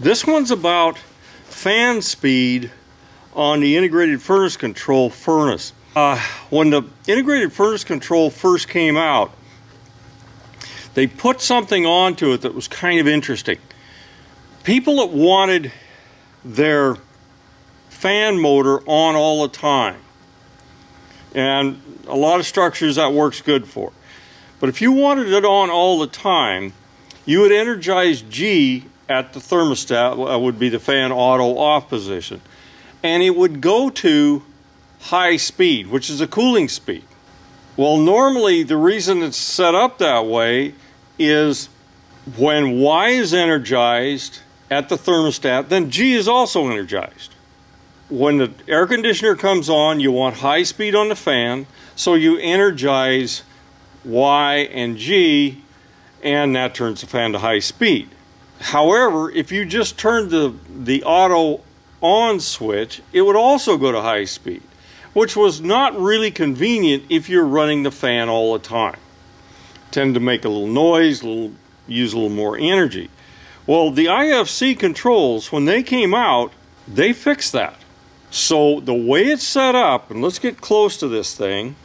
This one's about fan speed on the integrated furnace control furnace. Uh, when the integrated furnace control first came out, they put something onto it that was kind of interesting. People that wanted their fan motor on all the time, and a lot of structures that works good for. But if you wanted it on all the time, you would energize G at the thermostat, would be the fan auto off position. And it would go to high speed, which is a cooling speed. Well, normally the reason it's set up that way is when Y is energized at the thermostat, then G is also energized. When the air conditioner comes on, you want high speed on the fan, so you energize Y and G, and that turns the fan to high speed. However, if you just turned the, the auto on switch, it would also go to high speed, which was not really convenient if you're running the fan all the time. Tend to make a little noise, little, use a little more energy. Well, the IFC controls, when they came out, they fixed that. So the way it's set up, and let's get close to this thing,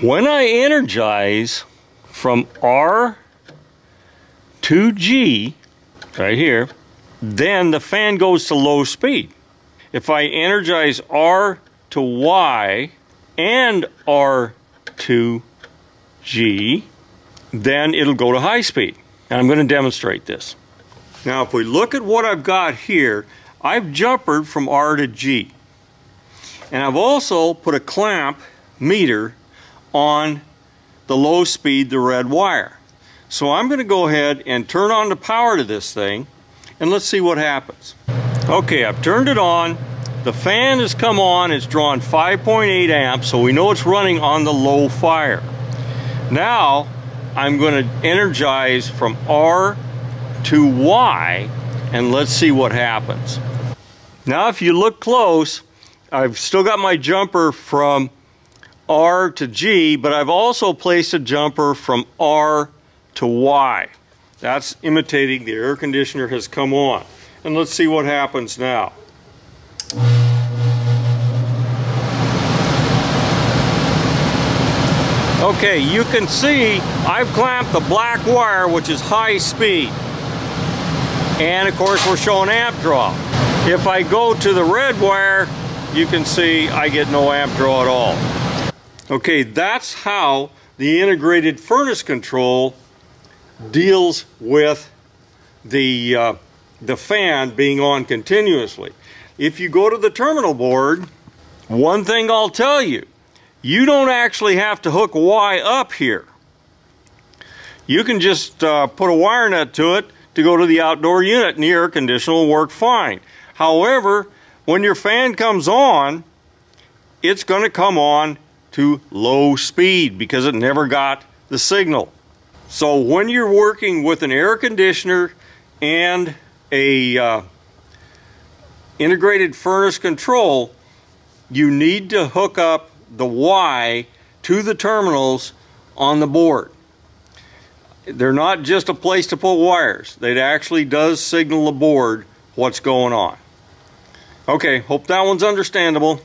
when I energize from R to G, right here, then the fan goes to low speed. If I energize R to Y and R to G, then it'll go to high speed. And I'm going to demonstrate this. Now if we look at what I've got here, I've jumpered from R to G. And I've also put a clamp meter on the low speed, the red wire. So I'm going to go ahead and turn on the power to this thing and let's see what happens. Okay, I've turned it on. The fan has come on, it's drawn 5.8 amps, so we know it's running on the low fire. Now, I'm going to energize from R to Y, and let's see what happens. Now, if you look close, I've still got my jumper from R to G, but I've also placed a jumper from R to Y. That's imitating the air conditioner has come on. And let's see what happens now. Okay, you can see I've clamped the black wire, which is high speed. And of course, we're showing amp draw. If I go to the red wire, you can see I get no amp draw at all. Okay, that's how the integrated furnace control deals with the, uh, the fan being on continuously. If you go to the terminal board, one thing I'll tell you, you don't actually have to hook Y up here. You can just uh, put a wire nut to it to go to the outdoor unit and the air conditioner will work fine. However, when your fan comes on, it's going to come on to low speed because it never got the signal. So when you're working with an air conditioner and a uh, integrated furnace control, you need to hook up the Y to the terminals on the board. They're not just a place to put wires. It actually does signal the board what's going on. Okay, hope that one's understandable.